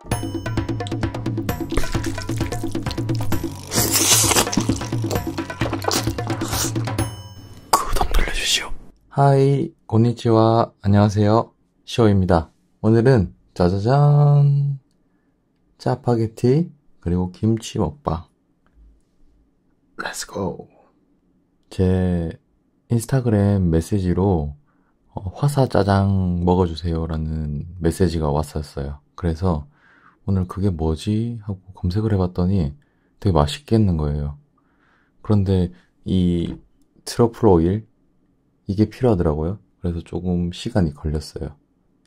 구독 눌러주시오. Hi, こんにちは 안녕하세요. 시오입니다. 오늘은 짜자잔 짜파게티 그리고 김치 먹방 let's go 제 인스타그램 메시지로 어, 화사 짜장 먹어주세요 라는 메시지가 왔었어요. 그래서 오늘 그게 뭐지? 하고 검색을 해봤더니 되게 맛있겠는 거예요. 그런데 이 트러플 오일 이게 필요하더라고요. 그래서 조금 시간이 걸렸어요.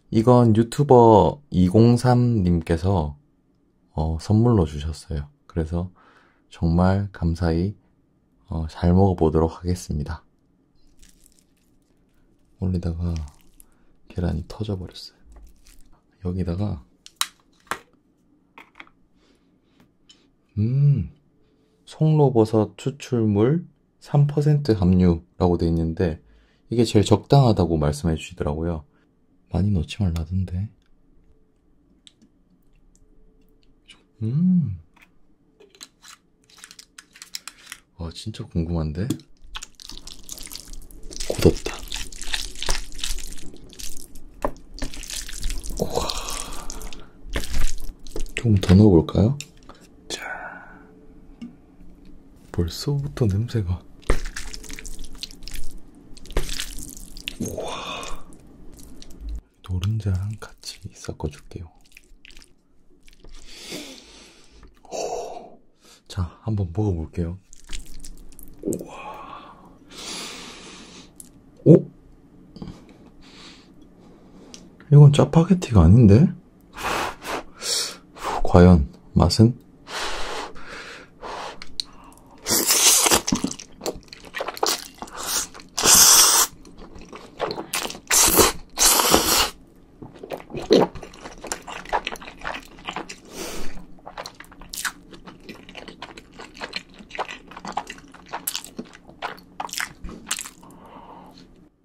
이건 유튜버 203님께서 어, 선물로 주셨어요. 그래서 정말 감사히 어, 잘 먹어보도록 하겠습니다. 올리다가 계란이 터져버렸어요. 여기다가 음 송로버섯 추출물 3% 함유라고 돼 있는데 이게 제일 적당하다고 말씀해 주시더라고요. 많이 넣지 말라던데. 음. 와, 진짜 궁금한데? 굳었다. 우와. 조금 더 넣어볼까요? 자. 벌써부터 냄새가. 우와. 노른자랑 같이 섞어줄게요. 오. 자, 한번 먹어볼게요. 우와. 오? 이건 짜파게티가 아닌데? 과연 맛은?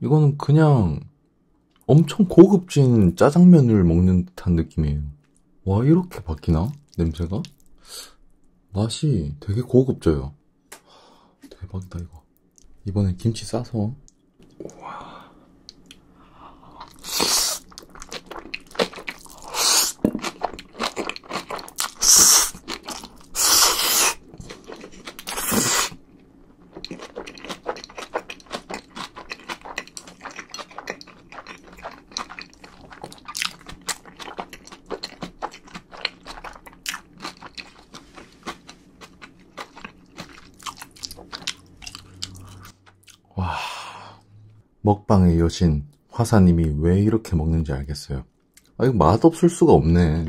이거는 그냥 엄청 고급진 짜장면을 먹는 듯한 느낌이에요. 와, 이렇게 바뀌나? 냄새가? 맛이 되게 고급져요. 대박이다, 이거. 이번엔 김치 싸서. 우와. 와, 먹방의 여신 화사님이 왜 이렇게 먹는지 알겠어요. 아, 이거 맛없을 수가 없네.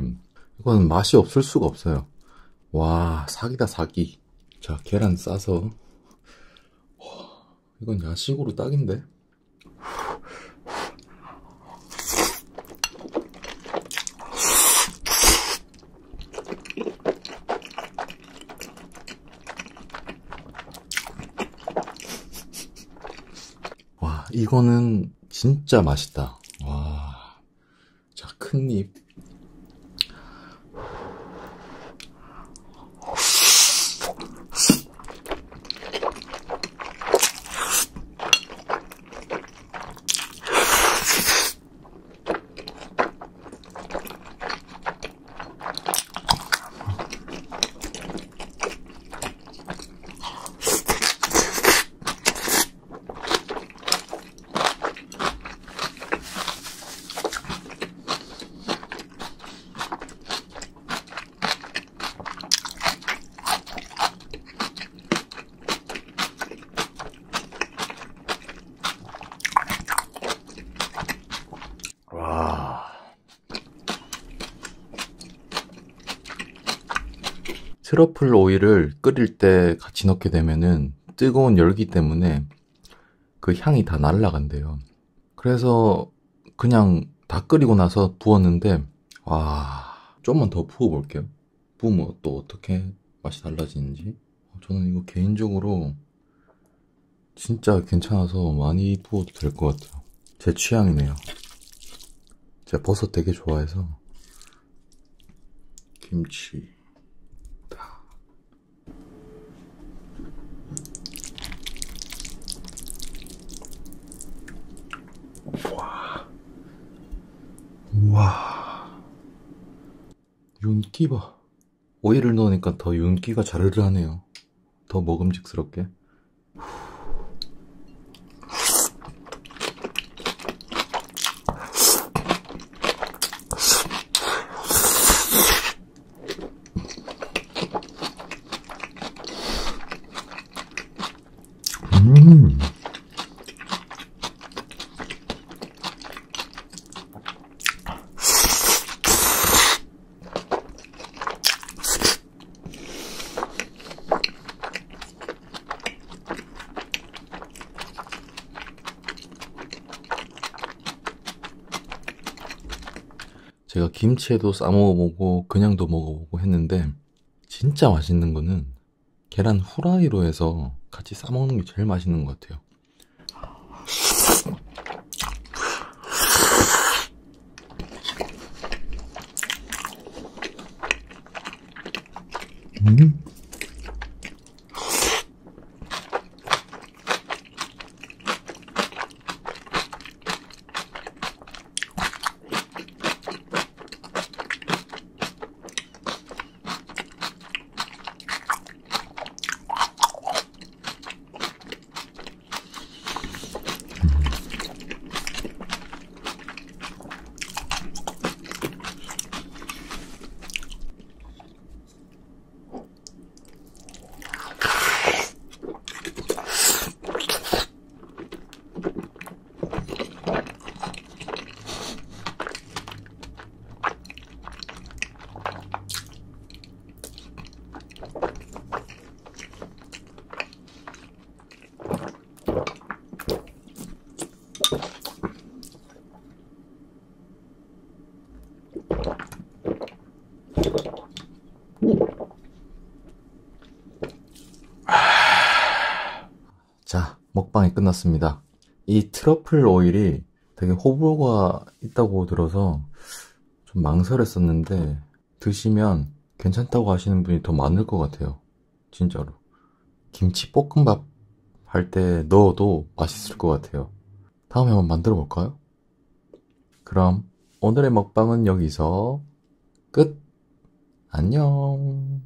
이거는 맛이 없을 수가 없어요. 와, 사기다, 사기. 자, 계란 싸서. 와, 이건 야식으로 딱인데? 와, 이거는 진짜 맛있다. 와. 자, 큰 입. 트러플 오일을 끓일 때 같이 넣게 되면은 뜨거운 열기 때문에 그 향이 다 날라간대요. 그래서 그냥 다 끓이고 나서 부었는데, 와, 좀만 더 부어볼게요. 부으면 또 어떻게 맛이 달라지는지. 저는 이거 개인적으로 진짜 괜찮아서 많이 부어도 될 것 같아요. 제 취향이네요. 제가 버섯 되게 좋아해서. 김치. 와. 와. 윤기 봐. 오이를 넣으니까 더 윤기가 자르르 하네요. 더 먹음직스럽게. 음. 제가 김치에도 싸 먹어보고 그냥도 먹어보고 했는데 진짜 맛있는 거는 계란 후라이로 해서 같이 싸 먹는 게 제일 맛있는 것 같아요. 음. 자, 먹방이 끝났습니다. 이 트러플 오일이 되게 호불호가 있다고 들어서 좀 망설였었는데 드시면 괜찮다고 하시는 분이 더 많을 것 같아요. 진짜로. 김치 볶음밥 할 때 넣어도 맛있을 것 같아요. 다음에 한번 만들어 볼까요? 그럼 오늘의 먹방은 여기서 끝! 안녕!